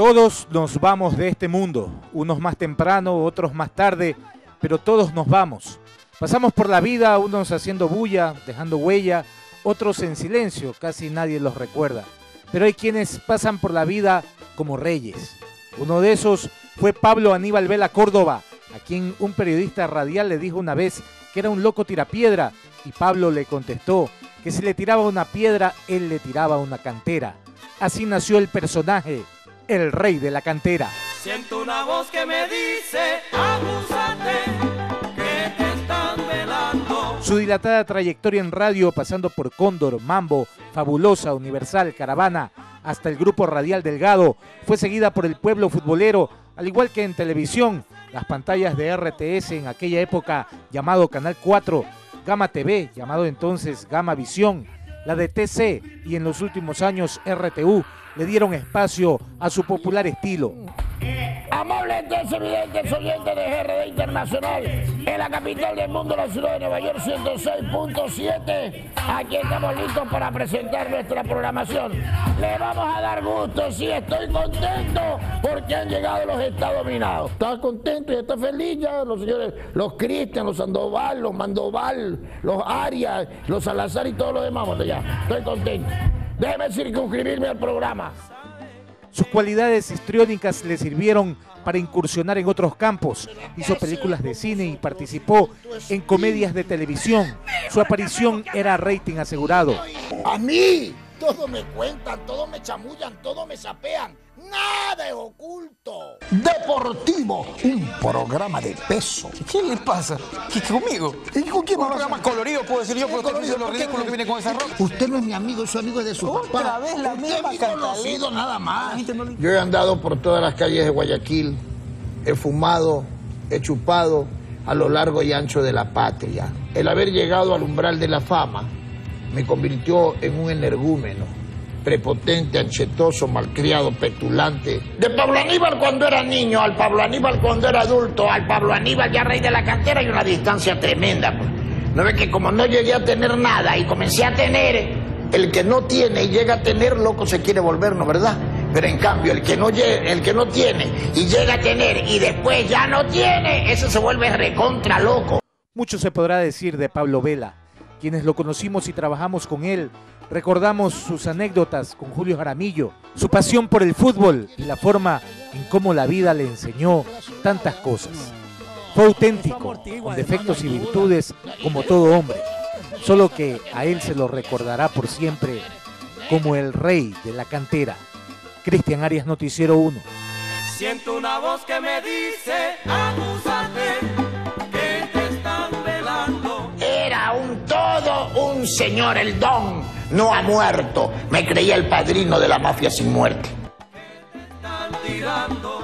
Todos nos vamos de este mundo, unos más temprano, otros más tarde, pero todos nos vamos. Pasamos por la vida, unos haciendo bulla, dejando huella, otros en silencio, casi nadie los recuerda. Pero hay quienes pasan por la vida como reyes. Uno de esos fue Pablo Aníbal Vela Córdoba, a quien un periodista radial le dijo una vez que era un loco tirapiedra y Pablo le contestó que si le tiraba una piedra, él le tiraba una cantera. Así nació el personaje el rey de la cantera. Siento una voz que me dice, abúsate, que te están velando. Su dilatada trayectoria en radio, pasando por Cóndor, Mambo, Fabulosa, Universal, Caravana, hasta el grupo radial Delgado, fue seguida por el pueblo futbolero, al igual que en televisión, las pantallas de RTS en aquella época llamado Canal 4, Gama TV, llamado entonces Gama Visión, la de TC y en los últimos años RTU le dieron espacio a su popular estilo. Amables televidentes oyentes de GRD Internacional, en la capital del mundo, la ciudad de Nueva York 106.7. Aquí estamos listos para presentar nuestra programación. Le vamos a dar gusto, sí, estoy contento porque han llegado los Estados Unidos. ¿Estás contento y estás feliz ya? Los señores, los Cristian, los Sandoval, los Mandoval, los Arias, los Salazar y todo lo demás. Ya, estoy contento. Déjeme circunscribirme al programa. Sus cualidades histriónicas le sirvieron para incursionar en otros campos. Hizo películas de cine y participó en comedias de televisión. Su aparición era rating asegurado. A mí, todo me cuentan, todo me chamullan, todo me sapean. Nada es oculto. Deportivo, un programa de peso. ¿Qué le pasa? ¿Qué conmigo? ¿Y con quién Un a- programa colorido, puedo decir yo, ¿Qué pero usted colorido? dice lo ¿Por qué ridículo que viene con esa ropa. Usted no es mi amigo, soy amigo de su Otra papá. vez la Usted misma es conocido nada más. No Yo he andado por todas las calles de Guayaquil, he fumado, he chupado a lo largo y ancho de la patria. El haber llegado al umbral de la fama me convirtió en un energúmeno, prepotente, anchetoso, malcriado, petulante. De Pablo Aníbal cuando era niño, al Pablo Aníbal cuando era adulto, al Pablo Aníbal ya rey de la cantera hay una distancia tremenda. pues. ¿No ve que como no llegué a tener nada y comencé a tener, el que no tiene y llega a tener, loco se quiere volver, ¿no verdad? Pero en cambio, el que no, el que no tiene y llega a tener y después ya no tiene, ese se vuelve recontra loco. Mucho se podrá decir de Pablo Vela. Quienes lo conocimos y trabajamos con él, recordamos sus anécdotas con Julio Jaramillo, su pasión por el fútbol y la forma en cómo la vida le enseñó tantas cosas. Fue auténtico, con defectos y virtudes como todo hombre, solo que a él se lo recordará por siempre como el rey de la cantera. Cristian Arias Noticiero 1. Siento una voz que me dice, señor, el don. No ha muerto. Me creía el padrino de la mafia sin muerte. Están tirando.